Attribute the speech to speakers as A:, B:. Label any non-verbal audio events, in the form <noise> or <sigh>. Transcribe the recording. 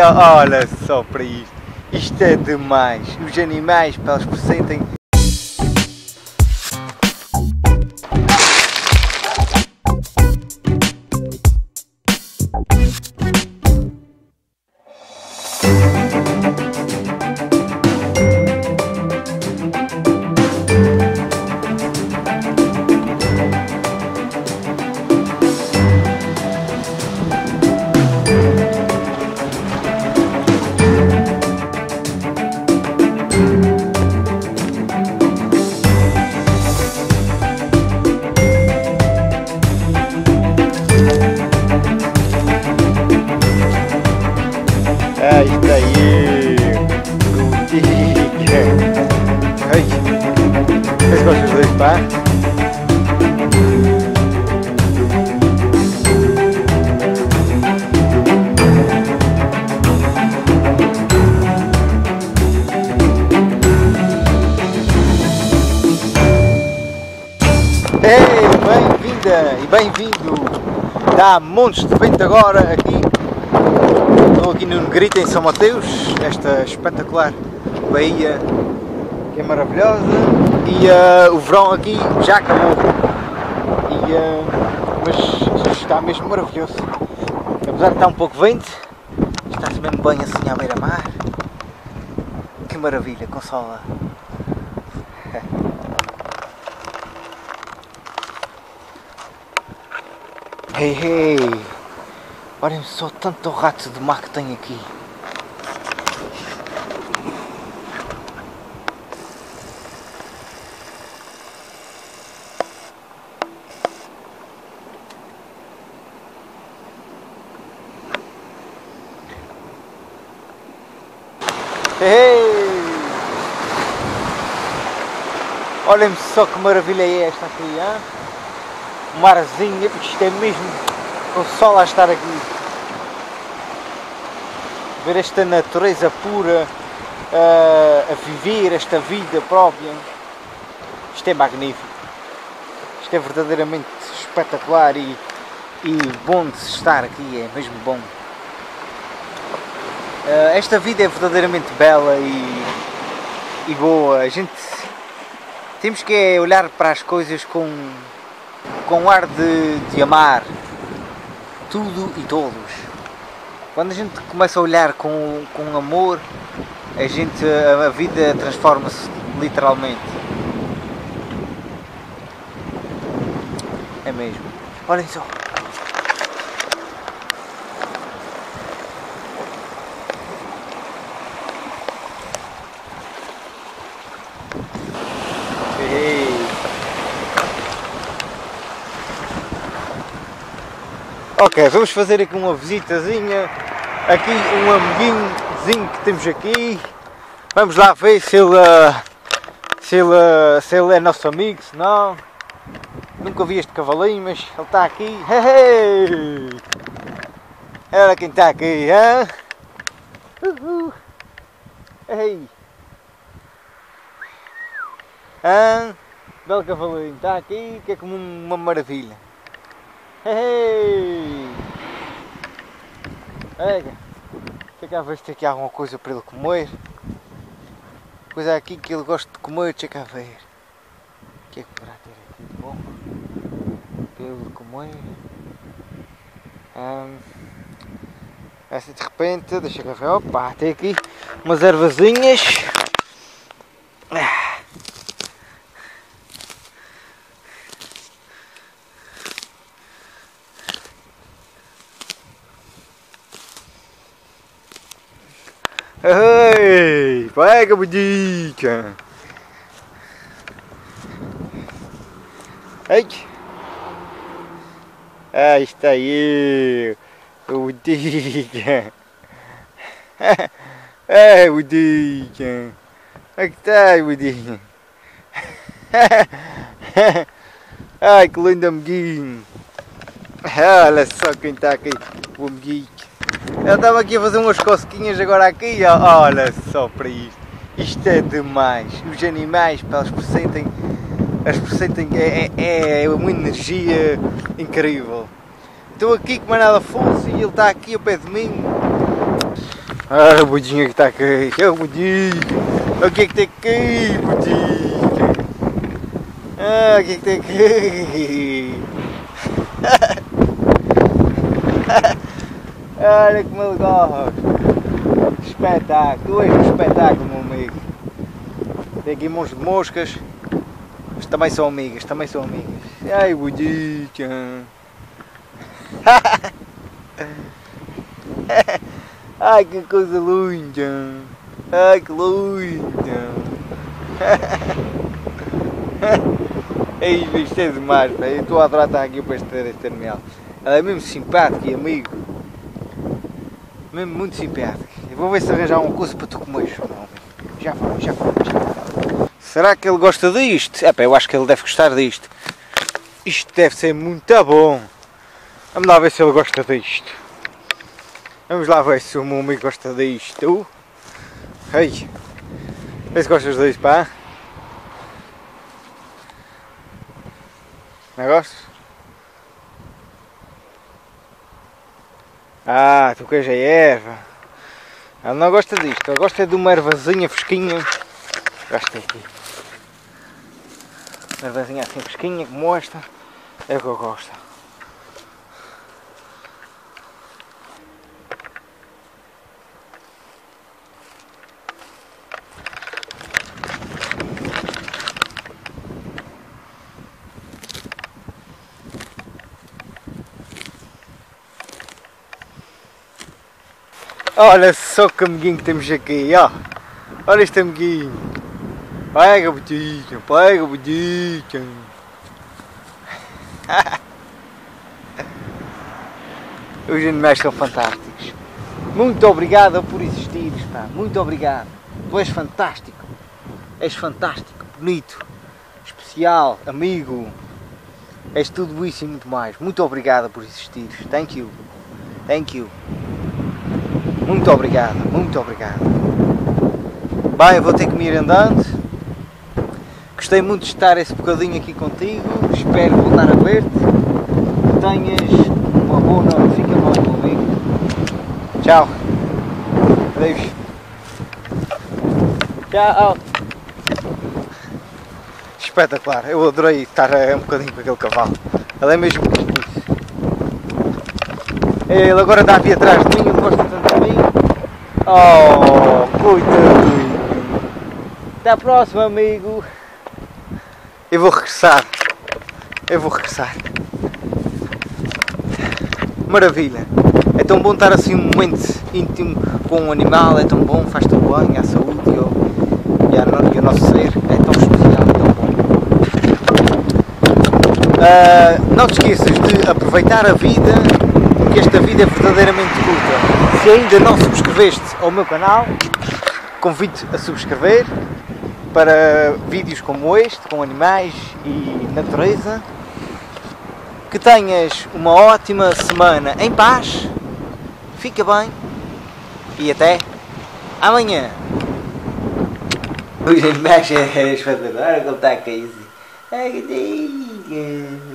A: Olha só para isto. Isto é demais. Os animais, para eles sentem Vocês gostam dos dois, pá? Ei, bem-vinda e bem-vindo! Dá montes de vento agora aqui Estou aqui no Negrita em São Mateus, esta espetacular baía que é maravilhosa. E uh, o verão aqui já acabou. E, uh, mas está mesmo maravilhoso. Apesar de estar um pouco vento está-se mesmo bem assim à beira-mar. Que maravilha, consola <laughs> Hey, hey! Olhem só tanto rato de mar que tem aqui. Olhem só que maravilha é esta aqui, hein? O marzinho, isto é mesmo o sol a estar aqui. Ver esta natureza pura uh, a viver, esta vida própria. Isto é magnífico. Isto é verdadeiramente espetacular e, e bom de se estar aqui, é mesmo bom. Uh, esta vida é verdadeiramente bela e, e boa. A gente temos que olhar para as coisas com, com ar de, de amar tudo e todos. Quando a gente começa a olhar com, com amor, a gente a, a vida transforma-se literalmente. É mesmo. Olhem só. Ei. Ok, vamos fazer aqui uma visitazinha. Aqui um amiguinhozinho que temos aqui. Vamos lá ver se ele, se ele, se ele é nosso amigo, se não. Nunca vi este cavalinho, mas ele está aqui. Hey, hey. Olha quem está aqui, hein? Ei! Belo cavalinho, está aqui, que é como uma maravilha. Hey! Pega! Chega a ver se tem aqui alguma coisa para ele comer. Coisa aqui que ele gosta de comer, chega a ver. O que é que poderá ter aqui de bom? Para ele comer. Hum, essa de repente, deixa eu ver. Opa, tem aqui umas ervazinhas. Ah. Ei, pega, budica. Ai. Ah, está aí. O budica. <laughs> É, budica. Aqui está, budica. <laughs> Ai, que lindo amiguinho. Olha só quem está aqui, o amiguinho. Eu estava aqui a fazer umas cosquinhas agora aqui, olha só para isto. Isto é demais. Os animais, para eles sentem, eles sentem é, é, é uma energia incrível. Estou aqui com o Manada Afonso e ele está aqui ao pé de mim. Ah, o budinho que está aqui. É o budinho. O que é que tem aqui, budinho? Ah, o que é que tem aqui? <laughs> Olha como ele gosta. Espetáculo. Tu és um espetáculo, meu amigo. Tem aqui monstros de moscas. Mas também são amigas, também são amigas. Ai, budinho. <laughs> Ai que coisa linda! Ai que linda! <laughs> Ei, isto é demais, eu estou a adorar estar aqui para este, este animal. Ela é mesmo simpática e amigo. Mesmo muito simpática. Eu vou ver se arranjar uma coisa para tu comeres. Já vai, já vai. Será que ele gosta disto? É pá, eu acho que ele deve gostar disto. Isto deve ser muito bom. Vamos lá ver se ele gosta disto. Vamos lá ver se o meu amigo gosta disto. Ei, vê se gostas disto, pá. Não gostas? Ah, tu queres a erva. Ela não gosta disto, ela gosta de uma ervazinha fresquinha. Gosta aqui. Uma ervazinha assim fresquinha como esta. É o que eu gosto. Olha só que amiguinho que temos aqui, ó. Olha este amiguinho. Pega, botinha, pega, botinha. <laughs> Os animais são fantásticos. Muito obrigado por existires, pá. Muito obrigado. Tu és fantástico. És fantástico, bonito, especial, amigo. És tudo isso e muito mais. Muito obrigado por existires. Thank you. Thank you. Muito obrigado, muito obrigado. Bem, vou ter que me ir andando. Gostei muito de estar esse bocadinho aqui contigo. Espero voltar a ver-te. Tenhas uma boa noite. Fica bem comigo. Tchau. Adeus. Tchau. Espetacular. Eu adorei estar um bocadinho com aquele cavalo. Ele é mesmo Ele agora está aqui atrás de mim, eu gosto tanto Oh, coitadinho. Até a próxima, amigo. Eu vou regressar. Eu vou regressar. Maravilha. É tão bom estar assim um momento íntimo com um animal, é tão bom, faz tão bem à saúde e ao, e ao, e ao nosso ser. É tão especial, tão bom. Uh, não te esqueças de aproveitar a vida, porque esta vida é verdadeiramente curta se ainda não subscreveste ao meu canal, convido a subscrever para vídeos como este, com animais e natureza. Que tenhas uma ótima semana em paz, fica bem e até amanhã. Os animais <laughs> é espetacular, como está a cair. Ai, que.